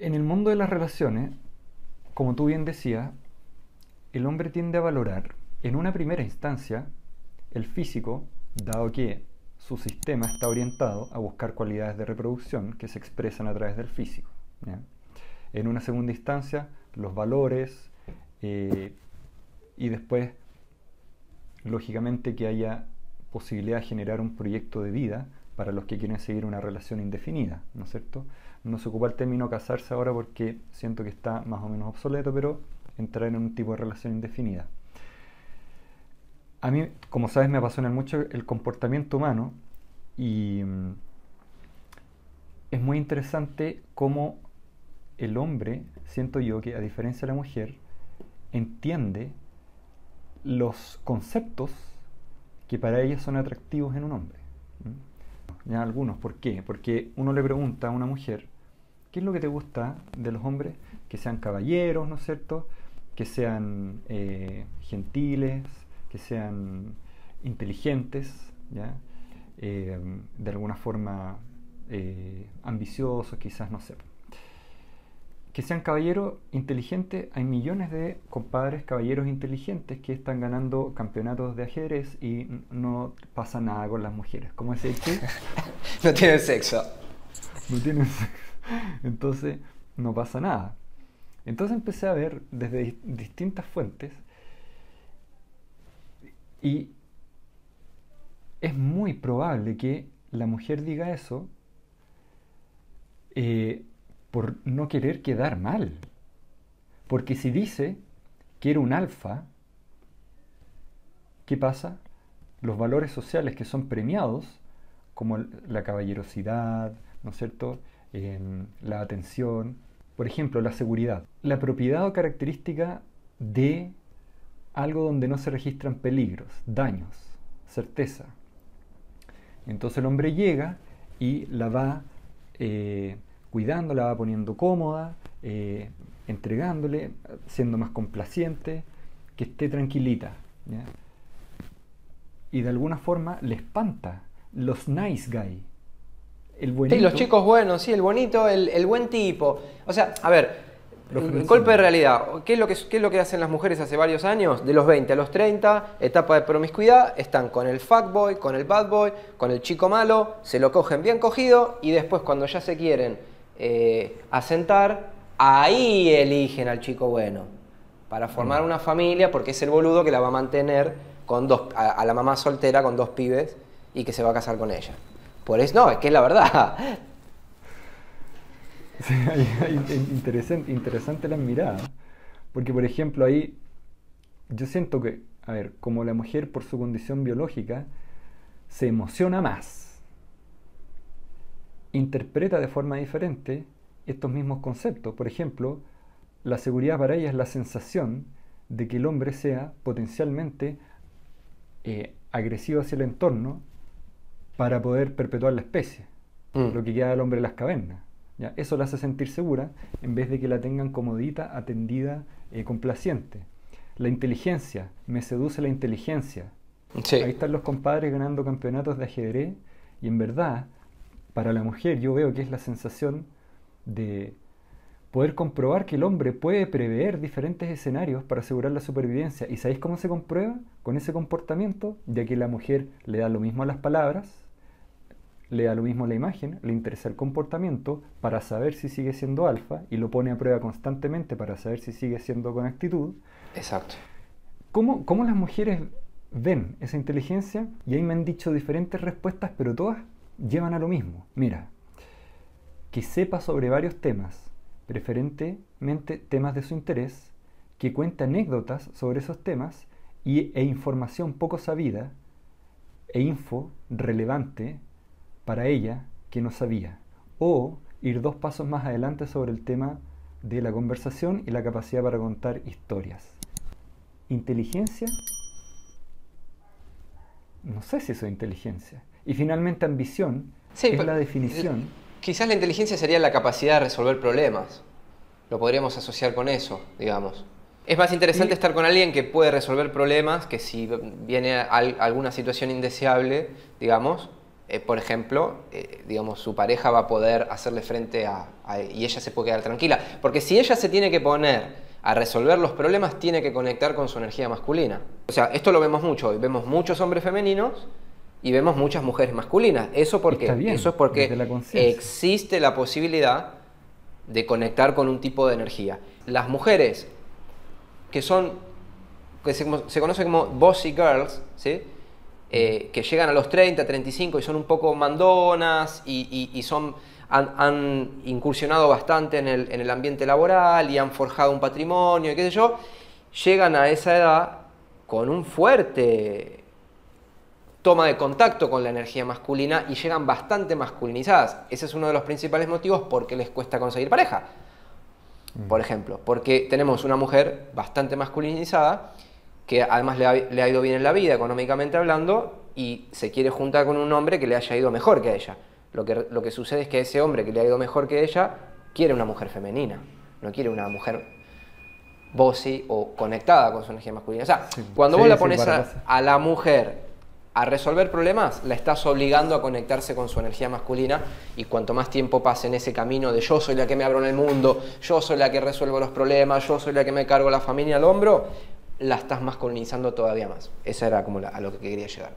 En el mundo de las relaciones, como tú bien decías, el hombre tiende a valorar en una primera instancia el físico, dado que su sistema está orientado a buscar cualidades de reproducción que se expresan a través del físico. En una segunda instancia, los valores eh, y después, lógicamente, que haya posibilidad de generar un proyecto de vida para los que quieren seguir una relación indefinida, ¿no es cierto? No se ocupa el término casarse ahora porque siento que está más o menos obsoleto, pero entrar en un tipo de relación indefinida. A mí, como sabes, me apasiona mucho el comportamiento humano y mm, es muy interesante cómo el hombre, siento yo que a diferencia de la mujer, entiende los conceptos que para ella son atractivos en un hombre. Algunos, ¿por qué? Porque uno le pregunta a una mujer, ¿qué es lo que te gusta de los hombres? Que sean caballeros, ¿no es cierto? Que sean eh, gentiles, que sean inteligentes, ¿ya? Eh, de alguna forma eh, ambiciosos, quizás, no sé. Que sean caballeros inteligentes, hay millones de compadres caballeros inteligentes que están ganando campeonatos de ajedrez y no pasa nada con las mujeres. ¿Cómo es esto? no tienen sexo. No tienen sexo. Entonces, no pasa nada. Entonces empecé a ver desde distintas fuentes y es muy probable que la mujer diga eso eh, por no querer quedar mal. Porque si dice que era un alfa, ¿qué pasa? Los valores sociales que son premiados, como la caballerosidad, ¿no es cierto? Em, la atención, por ejemplo, la seguridad. La propiedad o característica de algo donde no se registran peligros, daños, certeza. Entonces el hombre llega y la va eh, cuidando, la va poniendo cómoda, eh, entregándole, siendo más complaciente, que esté tranquilita. Y de alguna forma le espanta los nice guy. El bonito. Sí, los chicos buenos, sí, el bonito, el, el buen tipo. O sea, a ver, golpe de realidad. ¿Qué es, lo que, es lo que hacen las mujeres hace varios años? De los 20 a los 30, etapa de promiscuidad, están con el fuckboy, con el bad boy, con el chico malo, se lo cogen bien cogido y después cuando ya se quieren eh, asentar, ahí eligen al chico bueno para formar una familia porque es el boludo que la va a mantener con dos, a la mamá soltera con dos pibes y que se va a casar con ella. Por eso, no, es que es la verdad. Sí, interesante, interesante la mirada. Porque, por ejemplo, ahí yo siento que, a ver, como la mujer por su condición biológica se emociona más, interpreta de forma diferente estos mismos conceptos. Por ejemplo, la seguridad para ella es la sensación de que el hombre sea potencialmente eh, agresivo hacia el entorno para poder perpetuar la especie, mm. lo que queda del hombre en las cavernas. Eso la hace sentir segura en vez de que la tengan comodita, atendida, eh, complaciente. La inteligencia, me seduce la inteligencia. Ahí están los compadres ganando campeonatos de ajedrez y en verdad, para la mujer yo veo que es la sensación de poder comprobar que el hombre puede prever diferentes escenarios para asegurar la supervivencia. ¿Y sabéis cómo se comprueba? Con ese comportamiento, ya que la mujer le da lo mismo a las palabras, le da lo mismo la imagen, le interesa el comportamiento para saber si sigue siendo alfa y lo pone a prueba constantemente para saber si sigue siendo con actitud. Exacto. ¿Cómo, cómo las mujeres ven esa inteligencia? Y ahí me han dicho diferentes respuestas, pero todas llevan a lo mismo. Mira, que sepa sobre varios temas, preferentemente temas de su interés, que cuente anécdotas sobre esos temas y, e información poco sabida e info relevante para ella que no sabía, o ir dos pasos más adelante sobre el tema de la conversación y la capacidad para contar historias. Inteligencia, no sé si eso es inteligencia. Y finalmente ambición es la definición. Quizás la inteligencia sería la capacidad de resolver problemas. Lo podríamos asociar con eso, digamos. Es más interesante estar con alguien que puede resolver problemas que si viene alguna situación indeseable, digamos, eh, por ejemplo, eh, digamos, su pareja va a poder hacerle frente a, y ella se puede quedar tranquila. Porque si ella se tiene que poner a resolver los problemas, tiene que conectar con su energía masculina. O sea, esto lo vemos mucho hoy. Vemos muchos hombres femeninos y vemos muchas mujeres masculinas. ¿Eso porque Eso es porque existe la posibilidad de conectar con un tipo de energía. Las mujeres que son, que se, se conocen como bossy girls, ¿sí? Eh, que llegan a los 30, 35 y son un poco mandonas y, son, han, incursionado bastante en el, en el, ambiente laboral y han forjado un patrimonio y qué sé yo, llegan a esa edad con un fuerte toma de contacto con la energía masculina y llegan bastante masculinizadas. Ese es uno de los principales motivos por qué les cuesta conseguir pareja. Mm. Por ejemplo, porque tenemos una mujer bastante masculinizada que además le ha, ido bien en la vida, económicamente hablando, y se quiere juntar con un hombre que le haya ido mejor que a ella. Lo que, lo que sucede es que ese hombre que le ha ido mejor que ella quiere una mujer femenina, no quiere una mujer bossy o conectada con su energía masculina. O sea, cuando vos la pones a, la mujer a resolver problemas, la estás obligando a conectarse con su energía masculina y cuanto más tiempo pase en ese camino de yo soy la que me abro en el mundo, yo soy la que resuelvo los problemas, yo soy la que me cargo la familia al hombro, la estás masculinizando todavía más. Esa era como a lo que quería llegar,